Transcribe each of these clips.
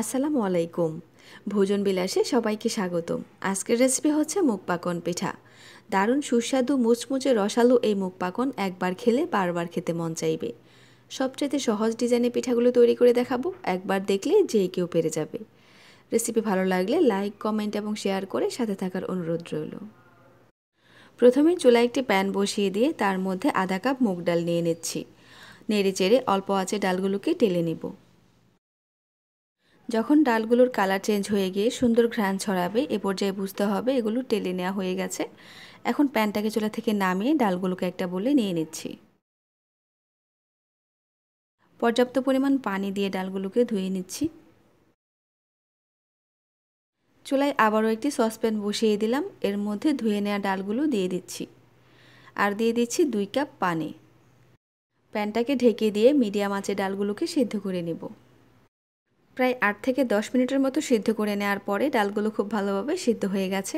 আসসালামু আলাইকুম। ভোজন বিলাসে সবাইকে স্বাগতম। আজকের রেসিপি হচ্ছে মুগ পাকন পিঠা। দারুণ সুস্বাদু মুচমুচে রসালো এই মুগ পাকন একবার খেলে বারবার খেতে মন চাইবে। সবচেয়ে সহজ ডিজাইনের পিঠাগুলো তৈরি করে দেখাবো, একবার দেখলে যে কেউ পেরে যাবে। রেসিপি ভালো লাগলে লাইক কমেন্ট এবং শেয়ার করে সাথে থাকার অনুরোধ রইল। প্রথমে চুলায় একটি প্যান বসিয়ে দিয়ে তার মধ্যে আধা কাপ মুগ ডাল নিয়ে নিচ্ছি। নেড়ে চেড়ে অল্প আছে ডালগুলোকে টেলে নিব। যখন ডালগুলোর কালার চেঞ্জ হয়ে গিয়ে সুন্দর ঘ্রাণ ছড়াবে, এ পর্যায়ে বুঝতে হবে এগুলো টেলে নেওয়া হয়ে গেছে। এখন প্যানটাকে চুলা থেকে নামিয়ে ডালগুলোকে একটা বলে নিয়ে নিচ্ছি। পর্যাপ্ত পরিমাণ পানি দিয়ে ডালগুলোকে ধুয়ে নিচ্ছি। চুলায় আবারও একটি সসপ্যান বসিয়ে দিলাম। এর মধ্যে ধুয়ে নেওয়া ডালগুলো দিয়ে দিচ্ছি। আর দিয়ে দিচ্ছি দুই কাপ পানি। প্যানটাকে ঢেকে দিয়ে মিডিয়াম আঁচে ডালগুলোকে সিদ্ধ করে নেব। প্রায় আট থেকে দশ মিনিটের মতো সিদ্ধ করে নেওয়ার পরে ডালগুলো খুব ভালোভাবে সিদ্ধ হয়ে গেছে।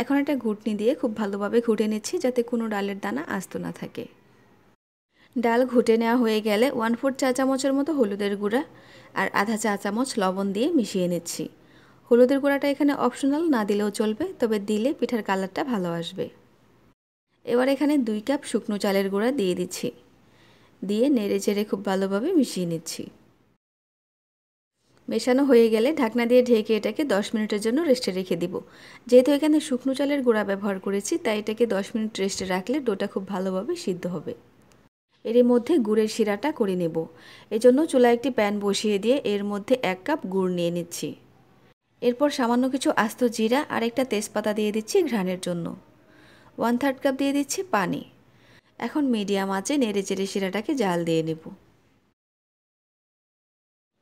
এখন একটা ঘুটনি দিয়ে খুব ভালোভাবে ঘুটে নিচ্ছি যাতে কোনো ডালের দানা আস্ত না থাকে। ডাল ঘুটে নেওয়া হয়ে গেলে ওয়ান ফোর চা চামচের মতো হলুদের গুঁড়া আর আধা চা চামচ লবণ দিয়ে মিশিয়ে নিচ্ছি। হলুদের গুঁড়াটা এখানে অপশনাল, না দিলেও চলবে, তবে দিলে পিঠার কালারটা ভালো আসবে। এবার এখানে দুই কাপ শুকনো চালের গুঁড়া দিয়ে দিচ্ছি। দিয়ে নেড়ে চেড়ে খুব ভালোভাবে মিশিয়ে নিচ্ছি। মেশানো হয়ে গেলে ঢাকনা দিয়ে ঢেকে এটাকে দশ মিনিটের জন্য রেস্টে রেখে দিব। যেহেতু এখানে শুকনো চালের গুঁড়া ব্যবহার করেছি, তাই এটাকে দশ মিনিট রেস্টে রাখলে ডোটা খুব ভালোভাবে সিদ্ধ হবে। এর মধ্যে গুড়ের শিরাটা করে নেব। এজন্য চুলা একটি প্যান বসিয়ে দিয়ে এর মধ্যে এক কাপ গুড় নিয়ে নিচ্ছি। এরপর সামান্য কিছু আস্ত জিরা আর একটা তেজপাতা দিয়ে দিচ্ছি ঘ্রাণের জন্য। ওয়ান থার্ড কাপ দিয়ে দিচ্ছি পানি। এখন মিডিয়াম আঁচে নেড়ে চেড়ে শিরাটাকে জাল দিয়ে নেব।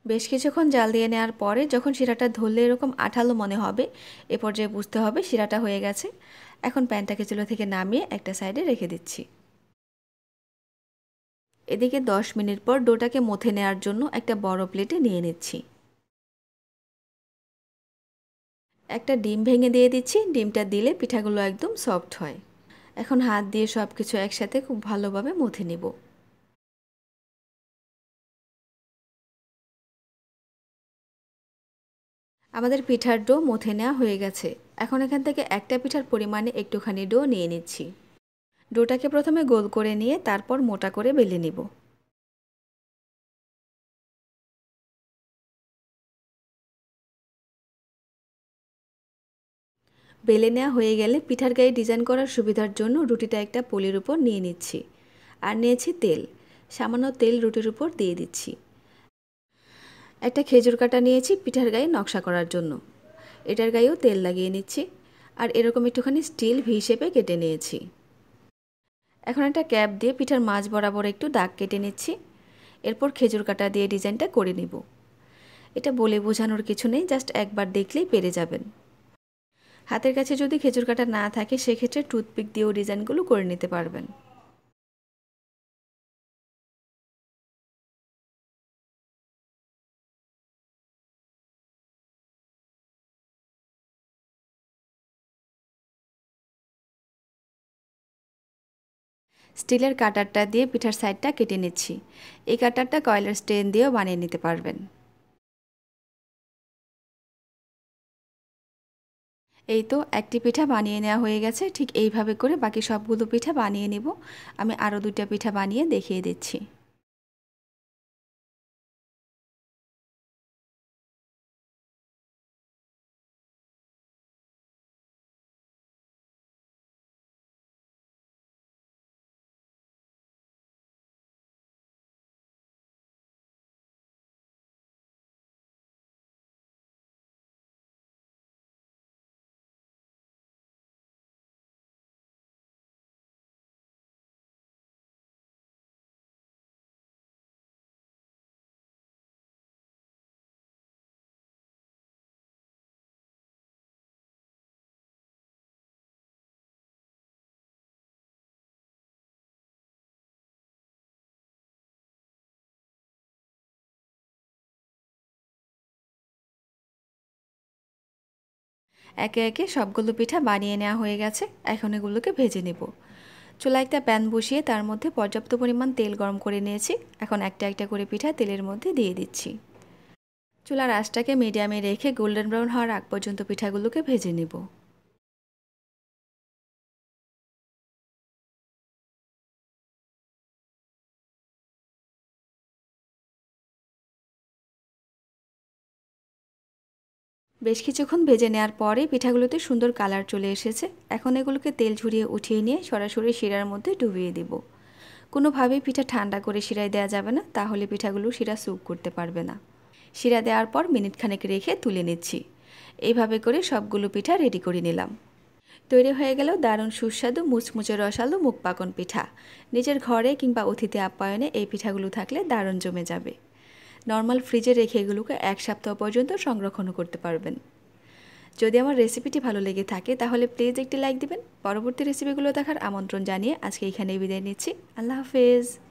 বেশ কিছুক্ষণ জাল দিয়ে নেওয়ার পরে যখন শিরাটা ধরলে এরকম আঠালো মনে হবে, এ পর্যায়ে বুঝতে হবে শিরাটা হয়ে গেছে। এখন প্যানটাকে চুলো থেকে নামিয়ে একটা সাইডে রেখে দিচ্ছি। এদিকে দশ মিনিট পর ডোটাকে মথে নেওয়ার জন্য একটা বড় প্লেটে নিয়ে নিচ্ছি। একটা ডিম ভেঙে দিয়ে দিচ্ছি। ডিমটা দিলে পিঠাগুলো একদম সফট হয়। এখন হাত দিয়ে সব কিছু একসাথে খুব ভালোভাবে মথে নেব। আমাদের পিঠার ডো মথে নেওয়া হয়ে গেছে। এখন এখান থেকে একটা পিঠার পরিমাণে একটুখানি ডো নিয়ে নিচ্ছি। ডোটাকে প্রথমে গোল করে নিয়ে তারপর মোটা করে বেলে নিব। বেলে নেওয়া হয়ে গেলে পিঠার গায়ে ডিজাইন করার সুবিধার জন্য রুটিটা একটা পলির উপর নিয়ে নিচ্ছি। আর নিয়েছি তেল। সামান্য তেল রুটির উপর দিয়ে দিচ্ছি। একটা খেজুর কাটা নিয়েছি পিঠার গায়ে নকশা করার জন্য। এটার গায়েও তেল লাগিয়ে নিচ্ছি আর এরকম একটুখানি স্টিল ভি শেপে কেটে নিয়েছি। এখন একটা ক্যাপ দিয়ে পিঠার মাছ বরাবর একটু দাগ কেটে নিচ্ছি। এরপর খেজুর কাটা দিয়ে ডিজাইনটা করে নিব। এটা বলে বোঝানোর কিছু নেই, জাস্ট একবার দেখলেই পেরে যাবেন। হাতের কাছে যদি খেজুর কাটা না থাকে, সেক্ষেত্রে টুথপিক দিয়েও ডিজাইনগুলো করে নিতে পারবেন। স্টিলের কাটারটা দিয়ে পিঠার সাইডটা কেটে নিচ্ছি। এই কাটারটা কয়লার স্টেন দিয়েও বানিয়ে নিতে পারবেন। এই তো একটি পিঠা বানিয়ে নেওয়া হয়ে গেছে। ঠিক এইভাবে করে বাকি সবগুলো পিঠা বানিয়ে নেব। আমি আরও দুটা পিঠা বানিয়ে দেখিয়ে দিচ্ছি। একে একে সবগুলো পিঠা বানিয়ে নেওয়া হয়ে গেছে। এখন এগুলোকে ভেজে নেব। চুলা একটা প্যান বসিয়ে তার মধ্যে পর্যাপ্ত পরিমাণ তেল গরম করে নিয়েছি। এখন একটা একটা করে পিঠা তেলের মধ্যে দিয়ে দিচ্ছি। চুলার আঁচটাকে মিডিয়ামে রেখে গোল্ডেন ব্রাউন হওয়ার আগ পর্যন্ত পিঠাগুলোকে ভেজে নিব। বেশ কিছুক্ষণ ভেজে নেওয়ার পরে পিঠাগুলোতে সুন্দর কালার চলে এসেছে। এখন এগুলোকে তেল ঝুরিয়ে উঠিয়ে নিয়ে সরাসরি শিরার মধ্যে ডুবিয়ে দিব। কোনোভাবেই পিঠা ঠান্ডা করে শিরায় দেওয়া যাবে না, তাহলে পিঠাগুলো শিরা স্যুপ করতে পারবে না। শিরা দেওয়ার পর মিনিট খানেক রেখে তুলে নিচ্ছি। এইভাবে করে সবগুলো পিঠা রেডি করে নিলাম। তৈরি হয়ে গেল দারুণ সুস্বাদু মুচমুচে রসালো মুখ পাকন পিঠা। নিজের ঘরে কিংবা অতিথি আপ্যায়নে এই পিঠাগুলো থাকলে দারুণ জমে যাবে। নর্মাল ফ্রিজে রেখে এগুলোকে এক সপ্তাহ পর্যন্ত সংরক্ষণ করতে পারবেন। যদি আমার রেসিপিটি ভালো লেগে থাকে, তাহলে প্লিজ একটি লাইক দিবেন। পরবর্তী রেসিপিগুলো দেখার আমন্ত্রণ জানিয়ে আজকে এখানেই বিদায় নিচ্ছি। আল্লাহ হাফেজ।